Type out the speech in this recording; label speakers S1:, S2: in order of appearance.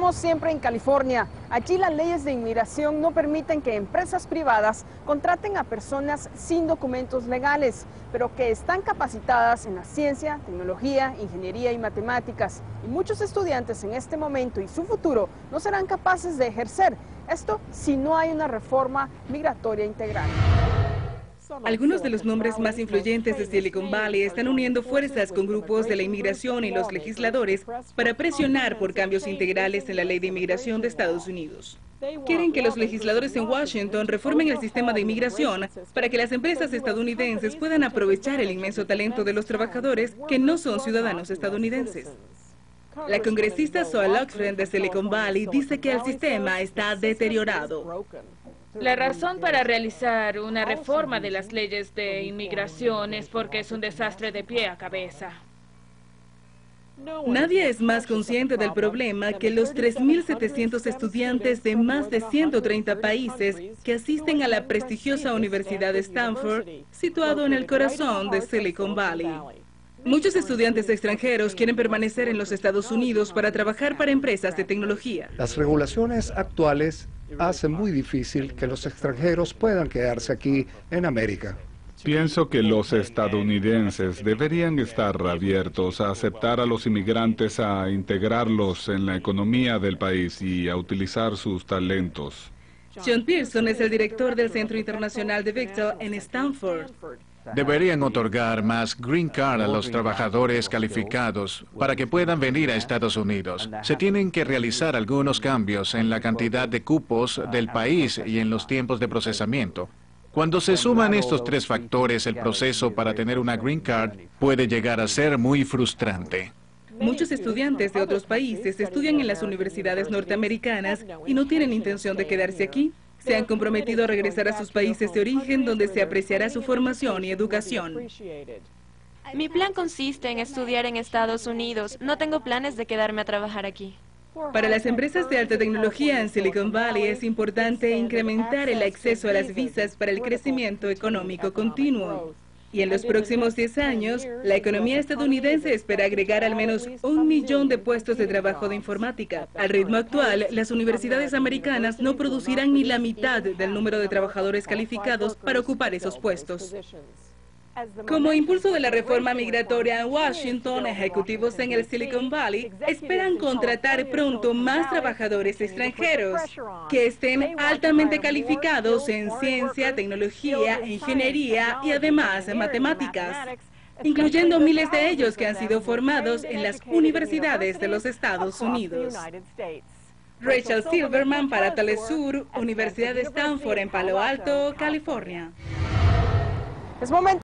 S1: Como siempre en California, allí las leyes de inmigración no permiten que empresas privadas contraten a personas sin documentos legales, pero que están capacitadas en la ciencia, tecnología, ingeniería y matemáticas. Y muchos estudiantes en este momento y su futuro no serán capaces de ejercer esto si no hay una reforma migratoria integral.
S2: Algunos de los nombres más influyentes de Silicon Valley están uniendo fuerzas con grupos de la inmigración y los legisladores para presionar por cambios integrales en la ley de inmigración de Estados Unidos. Quieren que los legisladores en Washington reformen el sistema de inmigración para que las empresas estadounidenses puedan aprovechar el inmenso talento de los trabajadores que no son ciudadanos estadounidenses. La congresista Zoe Lockfriend de Silicon Valley dice que el sistema está deteriorado.
S3: La razón para realizar una reforma de las leyes de inmigración es porque es un desastre de pie a cabeza.
S2: Nadie es más consciente del problema que los 3.700 estudiantes de más de 130 países que asisten a la prestigiosa Universidad de Stanford, situado en el corazón de Silicon Valley. Muchos estudiantes extranjeros quieren permanecer en los Estados Unidos para trabajar para empresas de tecnología.
S4: Las regulaciones actuales hacen muy difícil que los extranjeros puedan quedarse aquí en América.
S5: Pienso que los estadounidenses deberían estar abiertos a aceptar a los inmigrantes, a integrarlos en la economía del país y a utilizar sus talentos.
S2: John Pearson es el director del Centro Internacional de Victor en Stanford.
S6: Deberían otorgar más green card a los trabajadores calificados para que puedan venir a Estados Unidos. Se tienen que realizar algunos cambios en la cantidad de cupos del país y en los tiempos de procesamiento. Cuando se suman estos tres factores, el proceso para tener una green card puede llegar a ser muy frustrante.
S2: Muchos estudiantes de otros países estudian en las universidades norteamericanas y no tienen intención de quedarse aquí se han comprometido a regresar a sus países de origen donde se apreciará su formación y educación.
S7: Mi plan consiste en estudiar en Estados Unidos. No tengo planes de quedarme a trabajar aquí.
S2: Para las empresas de alta tecnología en Silicon Valley es importante incrementar el acceso a las visas para el crecimiento económico continuo. Y en los próximos 10 años, la economía estadounidense espera agregar al menos un millón de puestos de trabajo de informática. Al ritmo actual, las universidades americanas no producirán ni la mitad del número de trabajadores calificados para ocupar esos puestos. Como impulso de la reforma migratoria en Washington, ejecutivos en el Silicon Valley esperan contratar pronto más trabajadores extranjeros que estén altamente calificados en ciencia, tecnología, ingeniería y además en matemáticas, incluyendo miles de ellos que han sido formados en las universidades de los Estados Unidos. Rachel Silverman para Telesur, Universidad de Stanford en Palo Alto, California.